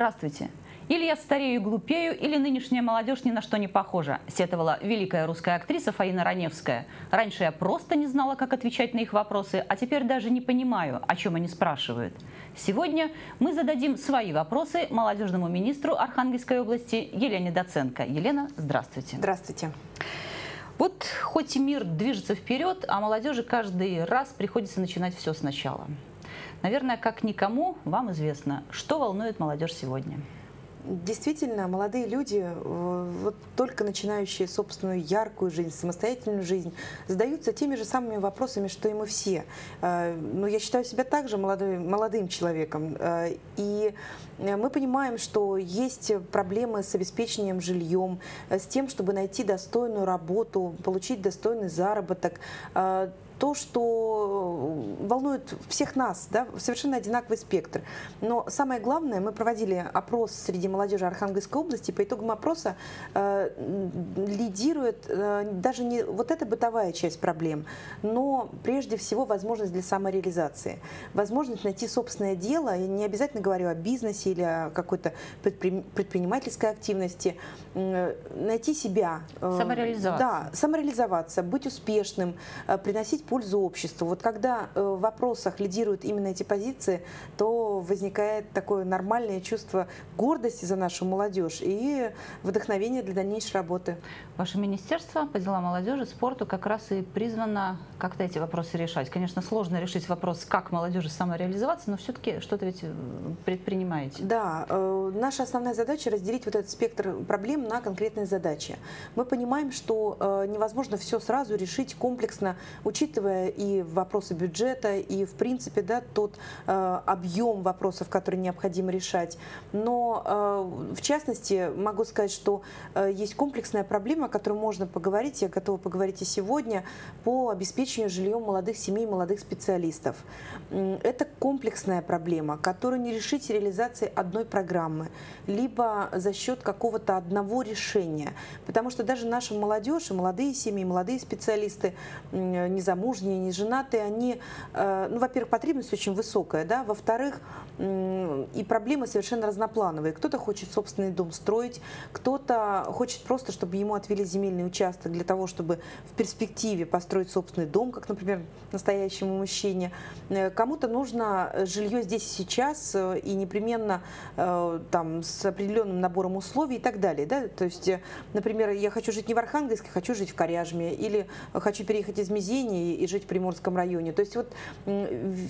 Здравствуйте. Или я старею и глупею, или нынешняя молодежь ни на что не похожа, сетовала великая русская актриса Фаина Раневская. Раньше я просто не знала, как отвечать на их вопросы, а теперь даже не понимаю, о чем они спрашивают. Сегодня мы зададим свои вопросы молодежному министру Архангельской области Елене Доценко. Елена, здравствуйте. Здравствуйте. Вот хоть и мир движется вперед, а молодежи каждый раз приходится начинать все сначала. Наверное, как никому вам известно, что волнует молодежь сегодня. Действительно, молодые люди, э, вот только начинающие собственную яркую жизнь, самостоятельную жизнь, задаются теми же самыми вопросами, что и мы все. Э, Но я считаю себя также молодым, молодым человеком. Э, и мы понимаем, что есть проблемы с обеспечением жильем, с тем, чтобы найти достойную работу, получить достойный заработок то, что волнует всех нас, да, совершенно одинаковый спектр. Но самое главное, мы проводили опрос среди молодежи Архангельской области, по итогам опроса э, лидирует э, даже не вот эта бытовая часть проблем, но прежде всего возможность для самореализации, возможность найти собственное дело, я не обязательно говорю о бизнесе или о какой-то предпринимательской активности, э, найти себя. Э, самореализоваться. Да, самореализоваться, быть успешным, э, приносить пользу обществу. Вот когда э, в вопросах лидируют именно эти позиции, то возникает такое нормальное чувство гордости за нашу молодежь и вдохновение для дальнейшей работы. Ваше министерство по делам молодежи, спорту как раз и призвано как-то эти вопросы решать. Конечно, сложно решить вопрос, как молодежи самореализоваться, но все-таки что-то ведь предпринимаете. Да, наша основная задача разделить вот этот спектр проблем на конкретные задачи. Мы понимаем, что невозможно все сразу решить комплексно, учитывая и вопросы бюджета, и, в принципе, да, тот э, объем вопросов, которые необходимо решать. Но, э, в частности, могу сказать, что э, есть комплексная проблема, о которой можно поговорить, я готова поговорить и сегодня, по обеспечению жильем молодых семей, молодых специалистов. Это комплексная проблема, которую не решить реализацией одной программы, либо за счет какого-то одного решения. Потому что даже наша молодежь, и молодые семьи, молодые специалисты, незамужние, замужние, не женатые, они, э, ну, во-первых, потребность очень высокая, да, во-вторых, и проблемы совершенно разноплановые. Кто-то хочет собственный дом строить, кто-то хочет просто, чтобы ему отвели земельный участок для того, чтобы в перспективе построить собственный дом, как, например, настоящему мужчине. Э, кому-то нужно жилье здесь и сейчас э, и непременно там с определенным набором условий и так далее. Да? То есть, например, я хочу жить не в Архангельске, хочу жить в Коряжме, или хочу переехать из Мизени и жить в Приморском районе. То есть вот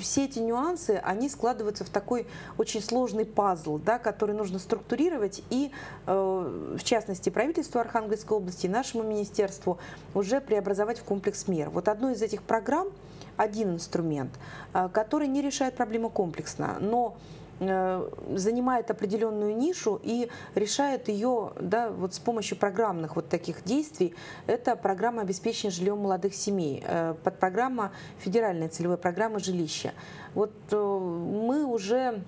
все эти нюансы, они складываются в такой очень сложный пазл, да, который нужно структурировать и, э, в частности, правительству Архангельской области и нашему министерству уже преобразовать в комплекс мер. Вот одну из этих программ, один инструмент, э, который не решает проблему комплексно, но занимает определенную нишу и решает ее да, вот с помощью программных вот таких действий. Это программа обеспечения жильем молодых семей, э, подпрограмма федеральной целевой программы жилища. Вот э, мы уже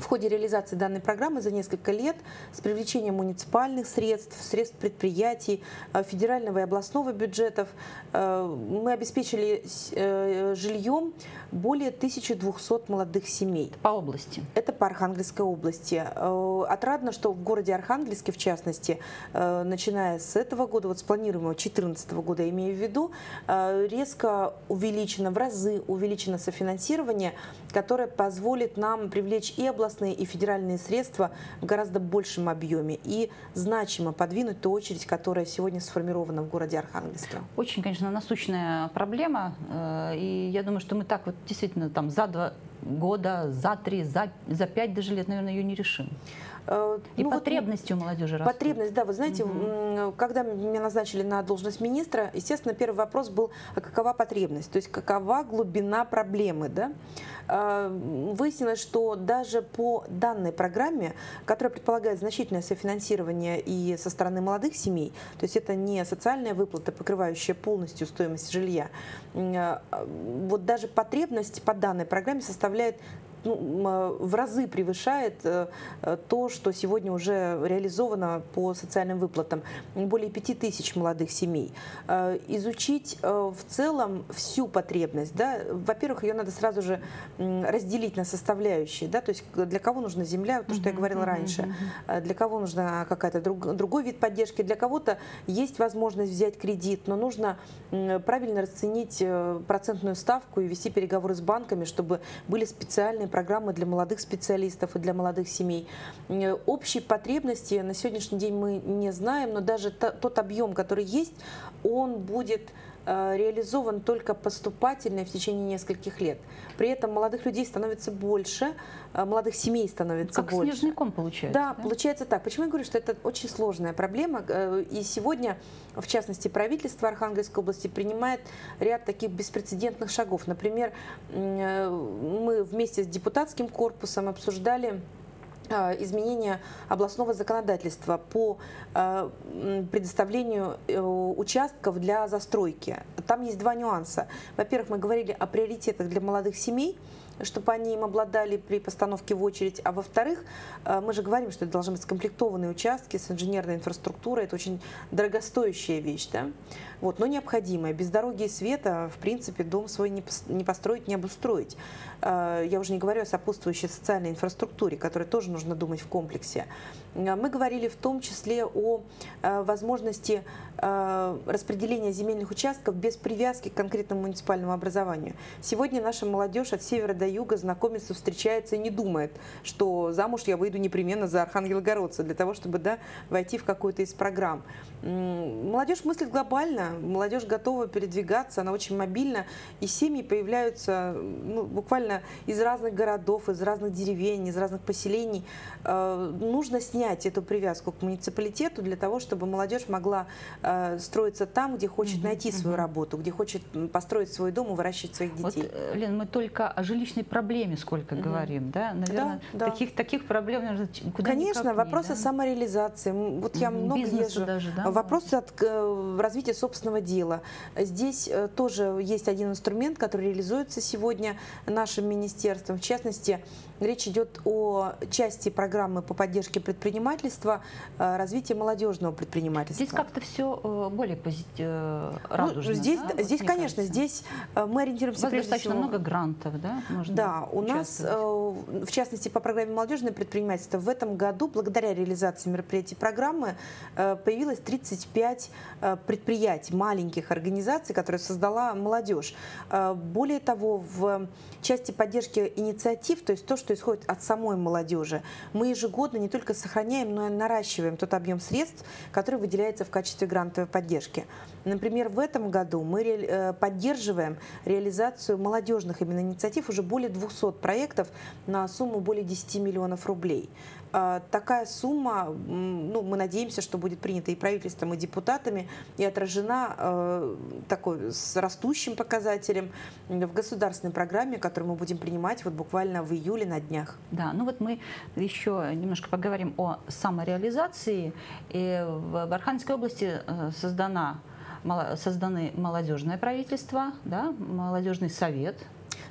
в ходе реализации данной программы за несколько лет с привлечением муниципальных средств, средств предприятий, э, федерального и областного бюджетов э, мы обеспечили э, жильем более 1200 молодых семей. По области? Это по Архангельской области. Отрадно, что в городе Архангельске, в частности, начиная с этого года, вот с планируемого 2014 года, имею в виду, резко увеличено, в разы увеличено софинансирование, которое позволит нам привлечь и областные областные и федеральные средства в гораздо большем объеме и значимо подвинуть ту очередь, которая сегодня сформирована в городе Архангельске. Очень, конечно, насущная проблема. Э, и я думаю, что мы так вот действительно там за два года, за три, за, за пять даже лет, наверное, ее не решим. Э, и ну, потребности вот, у молодежи растут. Потребность, да. Вы знаете, угу. когда меня назначили на должность министра, естественно, первый вопрос был, а какова потребность? То есть какова глубина проблемы, да? Э, выяснилось, что даже по данной программе, которая предполагает значительное софинансирование и со стороны молодых семей, то есть это не социальная выплата, покрывающая полностью стоимость жилья, э, вот даже потребность по данной программе составляет составляет ну, в разы превышает то, что сегодня уже реализовано по социальным выплатам. Более 5 тысяч молодых семей. Изучить в целом всю потребность. Да? Во-первых, ее надо сразу же разделить на составляющие. Да? То есть для кого нужна земля, то, что я говорила раньше. Для кого нужна какая-то друг, другой вид поддержки. Для кого-то есть возможность взять кредит, но нужно правильно расценить э, процентную ставку и вести переговоры с банками, чтобы были специальные программы для молодых специалистов и для молодых семей. Общие потребности на сегодняшний день мы не знаем, но даже тот объем, который есть, он будет реализован только поступательно в течение нескольких лет. При этом молодых людей становится больше, э, молодых семей становится как больше. Как снежный ком получается. Да, да, получается так. Почему я говорю, что это очень сложная проблема? Э, и сегодня, в частности, правительство Архангельской области принимает ряд таких беспрецедентных шагов. Например, мы вместе с депутатским корпусом обсуждали Э, изменения областного законодательства по э, предоставлению э, участков для застройки. Там есть два нюанса. Во-первых, мы говорили о приоритетах для молодых семей – чтобы они им обладали при постановке в очередь. А во-вторых, э, мы же говорим, что это должны быть скомплектованные участки с инженерной инфраструктурой. Это очень дорогостоящая вещь, да? Вот, но необходимая. Без дороги и света, в принципе, дом свой не построить, не обустроить. Э, я уже не говорю о сопутствующей социальной инфраструктуре, которой тоже нужно думать в комплексе. Э, мы говорили в том числе о возможности распределения земельных участков без привязки к конкретному муниципальному образованию. Сегодня наша молодежь от севера до юга знакомится, встречается и не думает, что замуж я выйду непременно за Архангелогородца для того, чтобы да, войти в какую-то из программ. Молодежь мыслит глобально, молодежь готова передвигаться, она очень мобильна, и семьи появляются ну, буквально из разных городов, из разных деревень, из разных поселений. Э, нужно снять эту привязку к муниципалитету для того, чтобы молодежь могла э, строиться там, где хочет найти свою работу, где хочет построить свой дом и выращивать своих детей. Вот, э, Лен, мы только о жилищной проблеме сколько угу. говорим, да? Наверное, да, да. таких, таких проблем нужно куда Конечно, вопросы да? самореализации. Вот я много езжу. даже, да? Вопрос от э, развития собственного дела. Здесь э, тоже есть один инструмент, который реализуется сегодня нашим министерством. В частности, речь идет о части программы по поддержке предпринимательства, э, развития молодежного предпринимательства. Здесь как-то все более позитивно, радужно. Ну, здесь, да? здесь вот, конечно, кажется. здесь мы ориентируемся У вас достаточно всего... много грантов, да? Можно да, у нас, в частности, по программе молодежное предпринимательство в этом году, благодаря реализации мероприятий программы, появилось 30 35 э, предприятий, маленьких организаций, которые создала молодежь. Э, более того, в части поддержки инициатив, то есть то, что исходит от самой молодежи, мы ежегодно не только сохраняем, но и наращиваем тот объем средств, который выделяется в качестве грантовой поддержки. Например, в этом году мы э, поддерживаем реализацию молодежных именно инициатив уже более 200 проектов на сумму более 10 миллионов рублей. А, такая сумма, ну, мы надеемся, что будет принята и правительством, и депутатами, и отражена э, такой с растущим показателем в государственной программе, которую мы будем принимать вот буквально в июле на днях. Да, ну вот мы еще немножко поговорим о самореализации. И в Архангельской области э, создана созданы молодежное правительство, да, молодежный совет,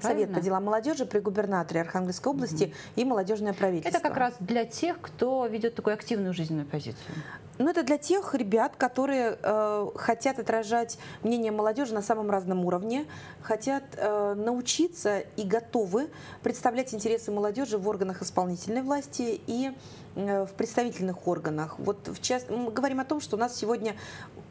Правильно? Совет по делам молодежи при губернаторе Архангельской области угу. и молодежное правительство. Это как раз для тех, кто ведет такую активную жизненную позицию. Ну, это для тех ребят, которые э, хотят отражать мнение молодежи на самом разном уровне, хотят э, научиться и готовы представлять интересы молодежи в органах исполнительной власти и в представительных органах. Вот в част... мы говорим о том, что у нас сегодня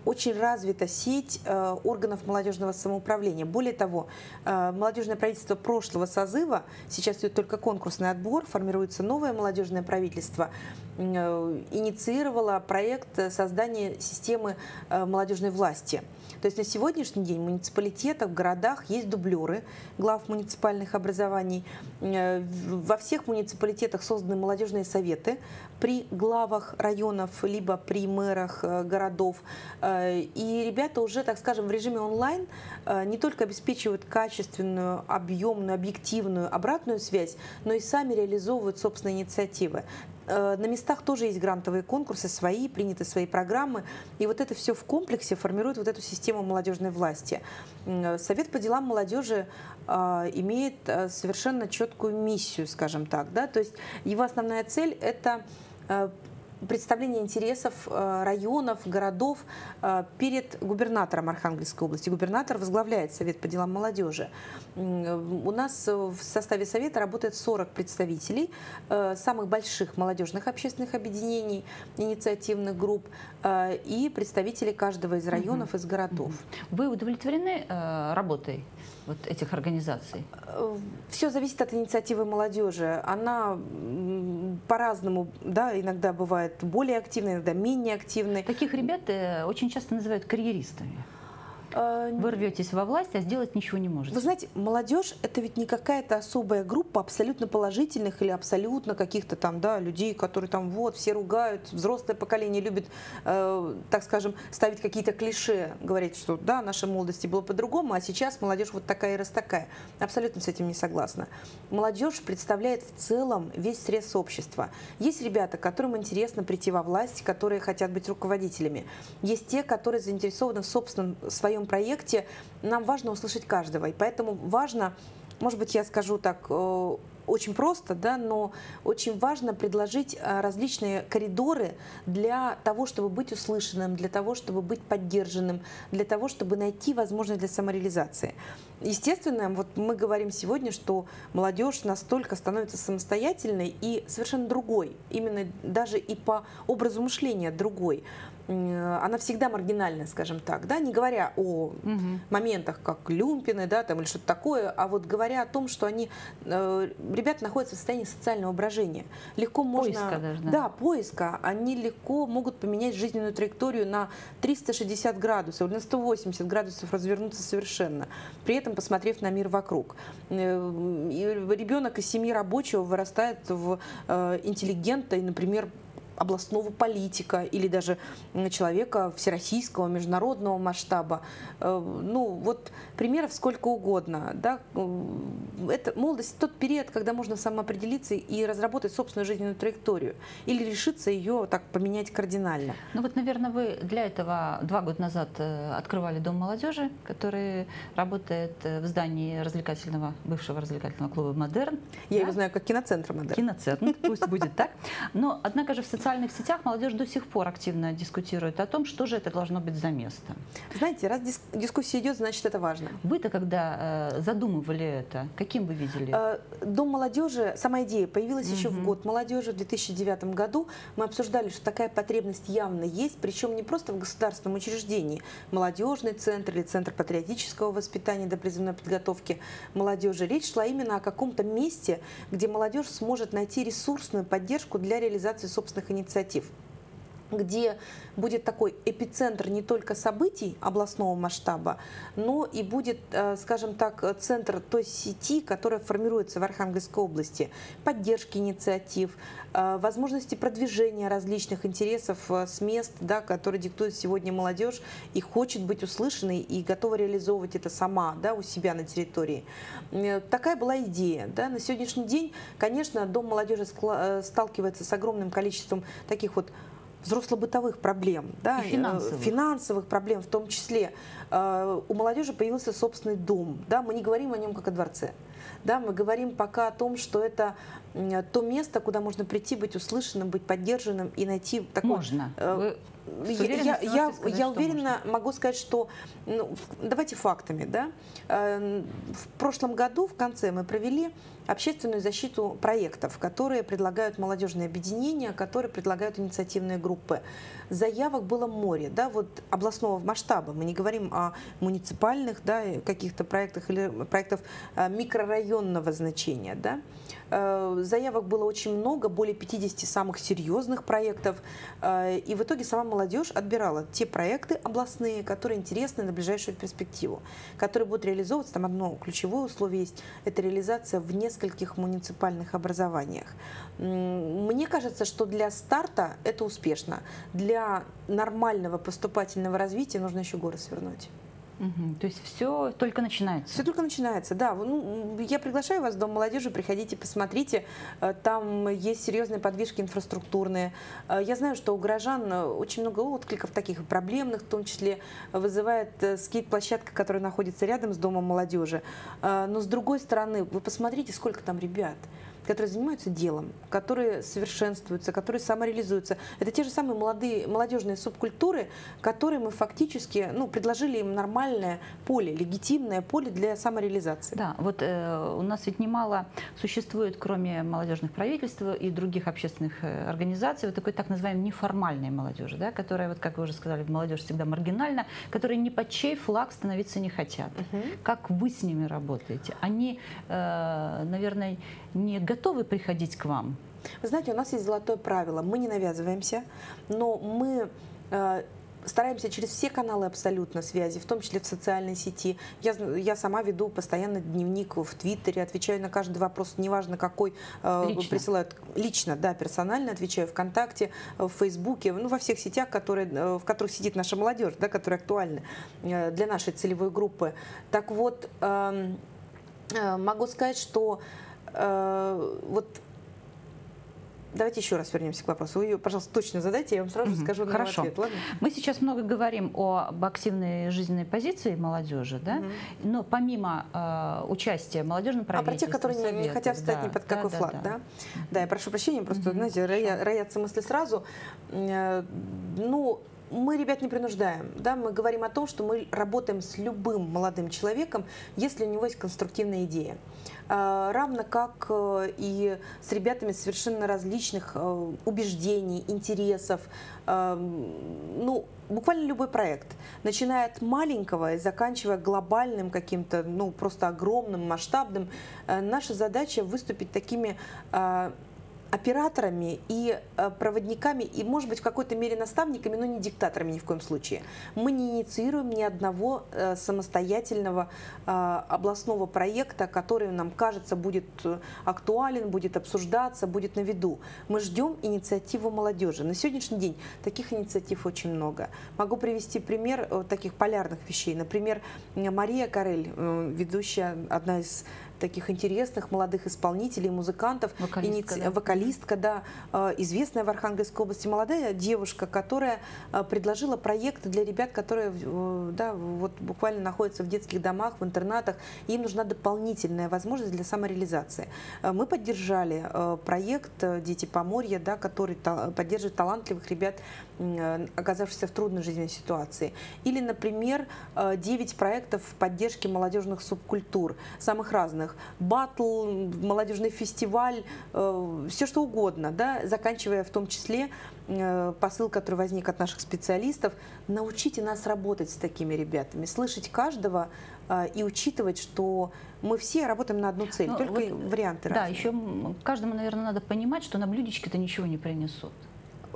очень развита сеть э, органов молодежного самоуправления. Более того, э, молодежное правительство прошлого созыва, сейчас идет только конкурсный отбор, формируется новое молодежное правительство, э, инициировало проект создания системы молодежной власти. То есть на сегодняшний день в муниципалитетах, в городах есть дублеры глав муниципальных образований. Во всех муниципалитетах созданы молодежные советы при главах районов, либо при мэрах городов. Э, и ребята уже, так скажем, в режиме онлайн э, не только обеспечивают качественную, объемную, объективную обратную связь, но и сами реализовывают собственные инициативы. Э, на местах тоже есть грантовые конкурсы свои, приняты свои программы. И вот это все в комплексе формирует вот эту систему молодежной власти. Совет по делам молодежи имеет совершенно четкую миссию, скажем так. Да? То есть его основная цель – это представление интересов э, районов, городов э, перед губернатором Архангельской области. Губернатор возглавляет Совет по делам молодежи. У нас в составе Совета работает 40 представителей э, самых больших молодежных общественных объединений, инициативных групп и представители каждого из районов, из городов. Вы удовлетворены работой вот этих организаций? Все зависит от инициативы молодежи. Она по-разному, да, иногда бывает более активной, иногда менее активной. Таких ребят э, очень часто называют карьеристами. А, Вы рветесь во власть, а сделать ничего не можете. Вы знаете, молодежь это ведь не какая-то особая группа абсолютно положительных или абсолютно каких-то там, да, людей, которые там вот все ругают, взрослое поколение любит, э, так скажем, ставить какие-то клише, говорить, что да, наша молодости было по-другому, а сейчас молодежь вот такая и раз такая. Абсолютно с этим не согласна. Молодежь представляет в целом весь срез общества. Есть ребята, которым интересно прийти во власть, которые хотят быть руководителями. Есть те, которые заинтересованы в собственном своем проекте нам важно услышать каждого. И поэтому важно, может быть, я скажу так, э, очень просто, да, но очень важно предложить э, различные коридоры для того, чтобы быть услышанным, для того, чтобы быть поддержанным, для того, чтобы найти возможность для самореализации. Естественно, вот мы говорим сегодня, что молодежь настолько становится самостоятельной и совершенно другой, именно даже и по образу мышления другой. Э, она всегда маргинальная, скажем так, да, не говоря о угу. моментах, как люмпины, да, там или что-то такое, а вот говоря о том, что они, э, ребята находятся в состоянии социального брожения. Легко можно... Поиска даже, да. Да, поиска. Они легко могут поменять жизненную траекторию на 360 градусов, на 180 градусов развернуться совершенно, при этом посмотрев на мир вокруг. Э, ребенок из семьи рабочего вырастает в интеллигента и, например, областного политика или даже человека всероссийского, международного масштаба. Э, ну, вот примеров сколько угодно. Да? Э, это молодость тот период, когда можно самоопределиться и разработать собственную жизненную траекторию или решиться ее так поменять кардинально. Ну вот, наверное, вы для этого два года назад э, открывали Дом молодежи, который работает в здании развлекательного, бывшего развлекательного клуба «Модерн». Я да? его знаю как киноцентр «Модерн». Киноцентр, пусть будет так. Но, однако же, в социальном социальных сетях молодежь до сих пор активно дискутирует о том, что же это должно быть за место. Знаете, раз дис дискуссия идет, значит это важно. Вы-то когда э, задумывали это, каким вы видели? Э, Дом молодежи, сама идея появилась угу. еще в год молодежи в 2009 году. Мы обсуждали, что такая потребность явно есть, причем не просто в государственном учреждении. Молодежный центр или центр патриотического воспитания до призывной подготовки молодежи. Речь шла именно о каком-то месте, где молодежь сможет найти ресурсную поддержку для реализации собственных инициатив инициатив где будет такой эпицентр не только событий областного масштаба, но и будет, э, скажем так, центр той сети, которая формируется в Архангельской области, поддержки инициатив, э, возможности продвижения различных интересов э, с мест, да, которые диктует сегодня молодежь и хочет быть услышанной и готова реализовывать это сама да, у себя на территории. Такая была идея. Да. На сегодняшний день, конечно, Дом молодежи сталкивается с огромным количеством таких вот взросло-бытовых проблем, да, и финансовых. финансовых проблем в том числе. Э, у молодежи появился собственный дом. Да, мы не говорим о нем как о дворце. Да, мы говорим пока о том, что это то место, куда можно прийти, быть услышанным, быть поддержанным и найти такое... Можно. Э, Вы я, я, сказать, я уверенно можно? могу сказать, что ну, давайте фактами, да. Э, в прошлом году в конце мы провели общественную защиту проектов, которые предлагают молодежные объединения, которые предлагают инициативные группы. Заявок было море, да, вот областного масштаба. Мы не говорим о муниципальных, да, каких-то проектах или проектов э, микрорайонного значения, да. Э, заявок было очень много, более 50 самых серьезных проектов. Э, и в итоге сама молодежь отбирала те проекты областные, которые интересны на ближайшую перспективу, которые будут реализовываться. Там одно ключевое условие есть – это реализация в нескольких муниципальных образованиях. Мне кажется, что для старта это успешно. Для нормального поступательного развития нужно еще горы свернуть. То есть все только начинается? Все только начинается, да. Ну, я приглашаю вас в Дом молодежи, приходите, посмотрите. Э, там есть серьезные подвижки инфраструктурные. Э, я знаю, что у горожан очень много откликов таких проблемных, в том числе вызывает скейт-площадка, которая находится рядом с Домом молодежи. Но с другой стороны, вы посмотрите, сколько там ребят которые занимаются делом, которые совершенствуются, которые самореализуются. Это те же самые молодые, молодежные субкультуры, которые мы фактически ну, предложили им нормальное поле, легитимное поле для самореализации. Да, вот э, у нас ведь немало существует, кроме молодежных правительств и других общественных э, организаций, вот такой так называемой неформальной молодежи, да, которая, вот, как вы уже сказали, молодежь всегда маргинальна, которые ни под чей флаг становиться не хотят. Угу. Как вы с ними работаете? Они, э, наверное, не готовы приходить к вам? Вы знаете, у нас есть золотое правило. Мы не навязываемся, но мы э, стараемся через все каналы абсолютно связи, в том числе в социальной сети. Я, я сама веду постоянно дневник в Твиттере, отвечаю на каждый вопрос, неважно какой э, лично. присылают. Лично, да, персонально отвечаю ВКонтакте, в Фейсбуке, ну, во всех сетях, которые, э, в которых сидит наша молодежь, да, которые актуальны э, для нашей целевой группы. Так вот, э, э, могу сказать, что Э, вот Давайте еще раз вернемся к вопросу. Вы ее, пожалуйста, точно задайте, я вам сразу угу. скажу Хорошо. ответ. Ладно? Мы сейчас много говорим об активной жизненной позиции молодежи, да? Угу. но помимо э, участия молодежного правительства... А про тех, которые советов, не, хотят встать да, ни под какой да, флаг, да? Да, да. да я прошу прощения, просто, угу. знаете, роя, роятся мысли сразу. Э, ну, мы ребят не принуждаем, да, мы говорим о том, что мы работаем с любым молодым человеком, если у него есть конструктивная идея. А, равно как э, и с ребятами совершенно различных э, убеждений, интересов. А, ну, буквально любой проект, начиная от маленького и заканчивая глобальным каким-то, ну, просто огромным, масштабным, э, наша задача выступить такими а, операторами и э, проводниками, и, может быть, в какой-то мере наставниками, но не диктаторами ни в коем случае. Мы не инициируем ни одного э, самостоятельного э, областного проекта, который нам кажется будет актуален, будет обсуждаться, будет на виду. Мы ждем инициативу молодежи. На сегодняшний день таких инициатив очень много. Могу привести пример таких полярных вещей. Например, Мария Карель, ведущая, одна из таких интересных молодых исполнителей, музыкантов, вокалистка, иници... да. вокалистка да, э, известная в Архангельской области молодая девушка, которая э, предложила проект для ребят, которые да, вот буквально находятся в детских домах, в интернатах, им нужна дополнительная возможность для самореализации. Э, мы поддержали проект «Дети Поморья», да, который поддерживает талантливых ребят, оказавшихся в трудной жизненной ситуации. Или, например, 9 проектов поддержки молодежных субкультур, самых разных разных, батл, молодежный фестиваль, э, все что угодно, да, заканчивая в том числе э, посыл, который возник от наших специалистов, научите нас работать с такими ребятами, слышать каждого э, и учитывать, что мы все работаем на одну цель, ну, только вот, варианты Да, разные. еще каждому, наверное, надо понимать, что на блюдечке-то ничего не принесут.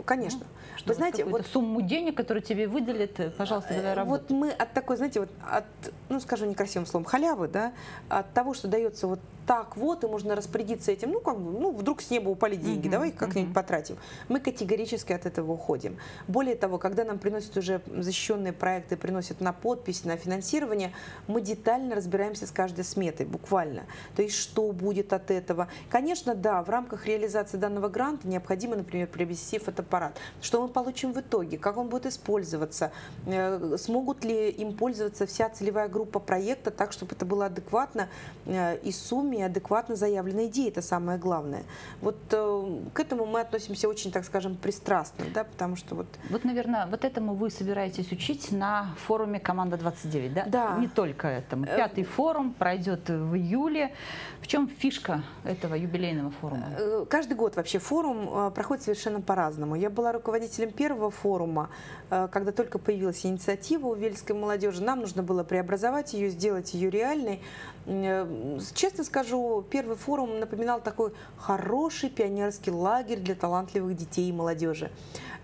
Конечно. Что Вы знаете, вот сумму денег, которую тебе выделят, э, пожалуйста, давай работай. Вот мы от такой, знаете, вот от, ну скажу некрасивым словом, халявы, да, от того, что дается вот так вот, и можно распорядиться этим, ну, как бы, ну, вдруг с неба упали деньги, uh-huh, давай как-нибудь uh-huh. потратим. Мы категорически от этого уходим. Более того, когда нам приносят уже защищенные проекты, приносят на подпись, на финансирование, мы детально разбираемся с каждой сметой, буквально. То есть, что будет от этого. Конечно, да, в рамках реализации данного гранта необходимо, например, приобрести фотоаппарат. Что мы получим в итоге, как он будет использоваться, э, смогут ли им пользоваться вся целевая группа проекта так, чтобы это было адекватно э, и сумме сумме адекватно заявленной идеи, это самое главное. Вот э, к этому мы относимся очень, так скажем, пристрастно, да, потому что вот... Вот, наверное, вот этому вы собираетесь учить на форуме «Команда-29», да? Да. Не только этому. Э, Пятый форум пройдет в июле. В чем фишка этого юбилейного форума? Э, каждый год вообще форум проходит совершенно по-разному. Я была руководителем первого форума, когда только появилась инициатива у Вельской молодежи. Нам нужно было преобразовать ее, сделать ее реальной. Честно скажу, первый форум напоминал такой хороший пионерский лагерь для талантливых детей и молодежи.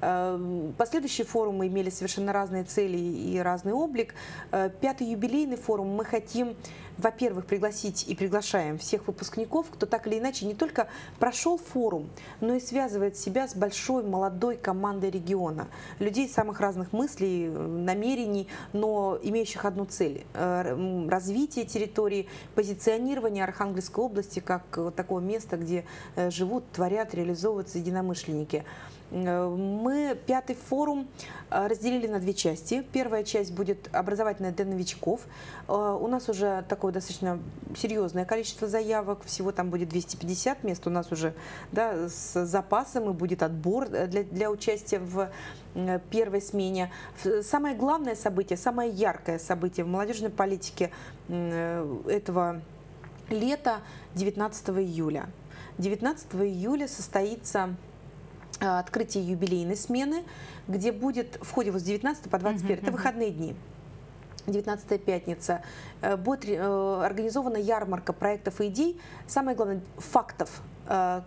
Эм, последующие форумы имели совершенно разные цели и разный облик. Э, пятый юбилейный форум мы хотим, во-первых, пригласить и приглашаем всех выпускников, кто так или иначе не только прошел форум, но и связывает себя с большой молодой командой региона. Людей самых разных мыслей, намерений, но имеющих одну цель э, – развитие территории, позиционирование Архангельской области как такого места, где э, живут, творят, реализовываются единомышленники. Э, мы пятый форум э, разделили на две части. Первая часть будет образовательная для новичков. Э, у нас уже такое достаточно серьезное количество заявок. Всего там будет 250 мест. У нас уже да, с запасом и будет отбор для, для участия в первой смене. Самое главное событие, самое яркое событие в молодежной политике этого лета 19 июля. 19 июля состоится открытие юбилейной смены, где будет в ходе вот с 19 по 21, uh-huh, это выходные дни. 19 пятница, э, будет э, организована ярмарка проектов и идей, самое главное, фактов,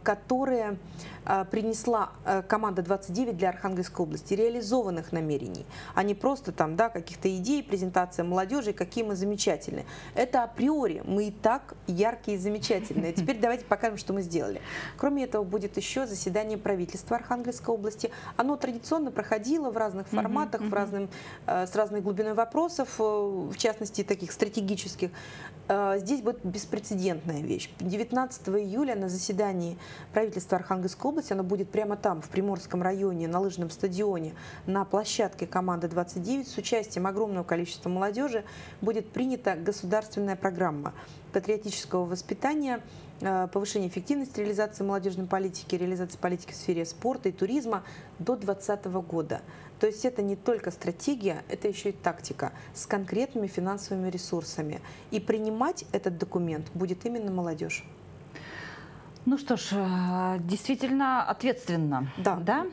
которые а, принесла э, команда 29 для Архангельской области реализованных намерений, а не просто там, да, каких-то идей, презентация молодежи, какие мы замечательные. Это априори, мы и так яркие и замечательные. Теперь давайте покажем, что мы сделали. Кроме этого, будет еще заседание правительства Архангельской области. Оно традиционно проходило в разных форматах, в разным, э, с разной глубиной вопросов, э, в частности, таких стратегических. Здесь будет беспрецедентная вещь. 19 июля на заседании правительства Архангельской области, оно будет прямо там, в Приморском районе, на лыжном стадионе, на площадке команды 29 с участием огромного количества молодежи будет принята государственная программа патриотического воспитания, э, повышения эффективности реализации молодежной политики, реализации политики в сфере спорта и туризма до 2020 года. То есть это не только стратегия, это еще и тактика с конкретными финансовыми ресурсами. И принимать этот документ будет именно молодежь. Ну что ж, э, действительно ответственно. Да. да?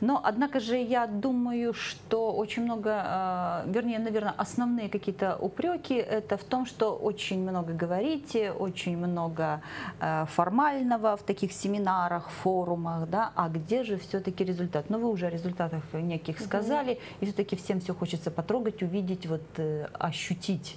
Но, однако же, я думаю, что очень много, э, вернее, наверное, основные какие-то упреки это в том, что очень много говорите, очень много э, формального в таких семинарах, форумах, да, а где же все-таки результат? Ну, вы уже о результатах неких сказали, угу. и все-таки всем все хочется потрогать, увидеть, вот, ощутить.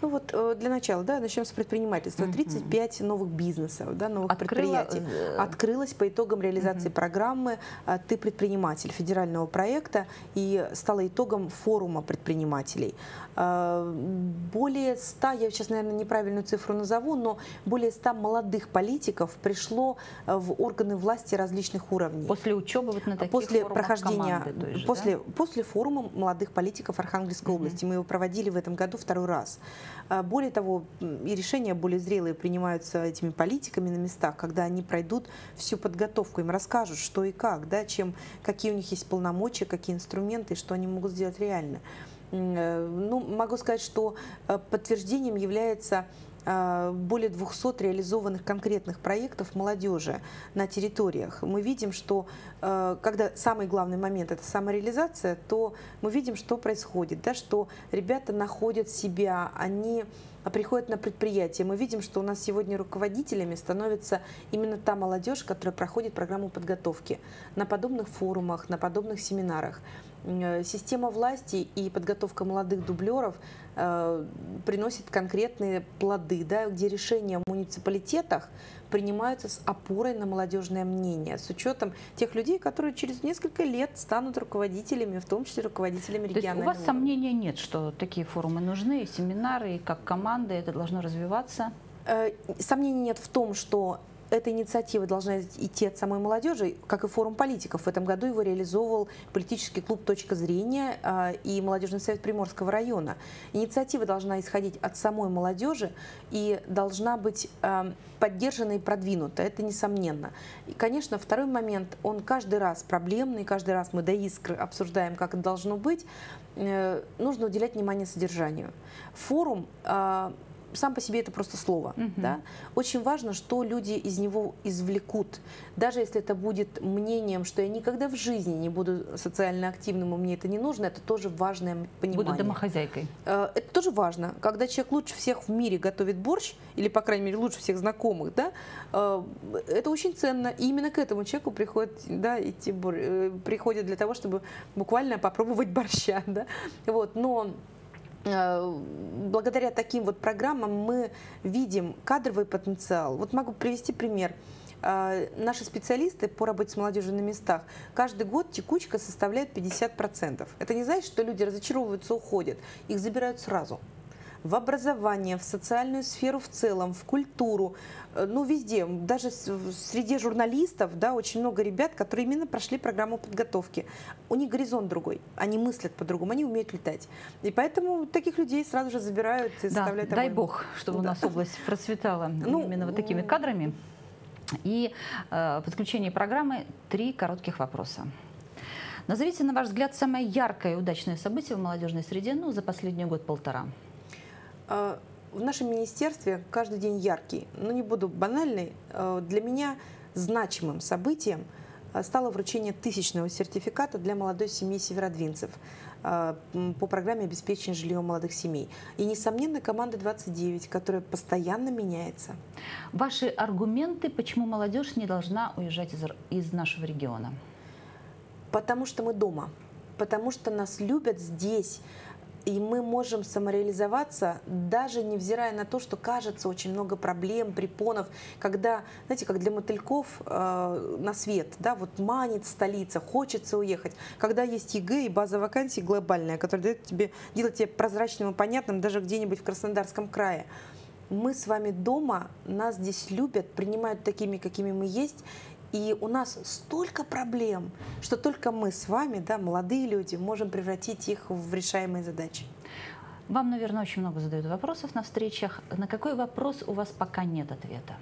Ну вот э, для начала, да, начнем с предпринимательства. 35 новых бизнесов, да, новых Открыла... предприятий э, открылось по итогам реализации программы э, «Ты предприниматель» федерального проекта и стало итогом форума предпринимателей. Более 100, я сейчас, наверное, неправильную цифру назову, но более 100 молодых политиков пришло в органы власти различных уровней. После учебы вот на таких После прохождения, же, после, да? после форума молодых политиков Архангельской угу. области. Мы его проводили в этом году второй раз. А, более того, и решения более зрелые принимаются этими политиками на местах, когда они пройдут всю подготовку, им расскажут, что и как, да, чем, какие у них есть полномочия, какие инструменты, что они могут сделать реально. Э, ну, могу сказать, что э, подтверждением является более 200 реализованных конкретных проектов молодежи на территориях. Мы видим, что э, когда самый главный момент – это самореализация, то мы видим, что происходит, да, что ребята находят себя, они приходят на предприятие. Мы видим, что у нас сегодня руководителями становится именно та молодежь, которая проходит программу подготовки на подобных форумах, на подобных семинарах. Э, система власти и подготовка молодых дублеров э, приносит конкретные плоды, да, где решения в муниципалитетах принимаются с опорой на молодежное мнение, с учетом тех людей, которые через несколько лет станут руководителями, в том числе руководителями регионального. То есть у вас сомнения нет, что такие форумы нужны, и семинары, и как команда это должно развиваться? Э, сомнений нет в том, что эта инициатива должна идти от самой молодежи, как и форум политиков. В этом году его реализовывал политический клуб «Точка зрения» а, и молодежный совет Приморского района. Инициатива должна исходить от самой молодежи и должна быть а, поддержана и продвинута, это несомненно. И, конечно, второй момент, он каждый раз проблемный, каждый раз мы до искр обсуждаем, как это должно быть, э, нужно уделять внимание содержанию. Форум а, сам по себе это просто слово. Мгм. Да? Очень важно, что люди из него извлекут. Даже если это будет мнением, что я никогда в жизни не буду социально активным, и мне это не нужно, это тоже важное понимание. Буду домохозяйкой. Э, Это тоже важно. Когда человек лучше всех в мире готовит борщ, или, по крайней мере, лучше всех знакомых, да, э, это очень ценно. И именно к этому человеку приходит, да, идти, э, приходит для того, чтобы буквально попробовать борща. Да? Вот. Но благодаря таким вот программам мы видим кадровый потенциал. Вот могу привести пример. Э, Наши специалисты по работе с молодежью на местах каждый год текучка составляет 50%. Это не значит, что люди разочаровываются, уходят. Их забирают сразу. В образование, в социальную сферу в целом, в культуру, э, ну везде, даже среди журналистов, да, очень много ребят, которые именно прошли программу подготовки. У них горизонт другой, они мыслят по-другому, они умеют летать. И поэтому таких людей сразу же забирают и Да, заставляют дай обоим. бог, чтобы у Да. нас область процветала Ну, именно вот такими кадрами. И э, в заключении программы три коротких вопроса. Назовите, на ваш взгляд, самое яркое и удачное событие в молодежной среде ну, за последний год-полтора. А, В нашем министерстве каждый день яркий, но не буду банальной. А, Для меня значимым событием а, стало вручение тысячного сертификата для молодой семьи северодвинцев по программе обеспечения жильем молодых семей. И, несомненно, команда 29, которая постоянно меняется. Ваши аргументы, почему молодежь не должна уезжать из, из нашего региона? Потому что мы дома, потому что нас любят здесь, и мы можем самореализоваться, даже невзирая на то, что кажется очень много проблем, препонов, когда, знаете, как для мотыльков э, на свет, да, вот манит столица, хочется уехать, когда есть ЕГЭ и база вакансий глобальная, которая дает тебе, делает тебя прозрачным и понятным даже где-нибудь в Краснодарском крае. Мы с вами дома, нас здесь любят, принимают такими, какими мы есть, и у нас столько проблем, что только мы с вами, да, молодые люди, можем превратить их в решаемые задачи. Вам, наверное, очень много задают вопросов на встречах. На какой вопрос у вас пока нет ответа?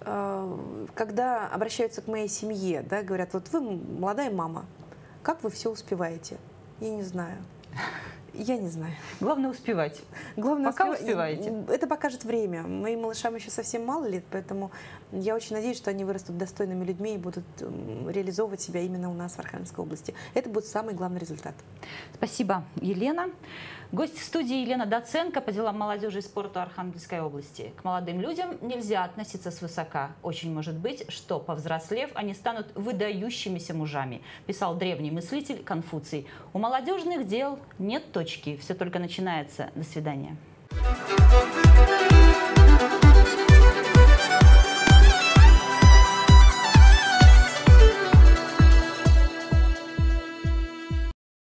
Э, Когда обращаются к моей семье, да, говорят, вот вы молодая мама, как вы все успеваете? Я не знаю. Я не знаю. Главное успевать. Главное, Пока успева- успеваете. Это покажет время. Моим малышам еще совсем мало лет, поэтому я очень надеюсь, что они вырастут достойными людьми и будут реализовывать себя именно у нас в Архангельской области. Это будет самый главный результат. Спасибо, Елена. Гость студии Елена Доценко по делам молодежи и спорта Архангельской области. К молодым людям нельзя относиться свысока. Очень может быть, что, повзрослев, они станут выдающимися мужами, писал древний мыслитель Конфуций. У молодежных дел нет точки, точки. Все только начинается. До свидания.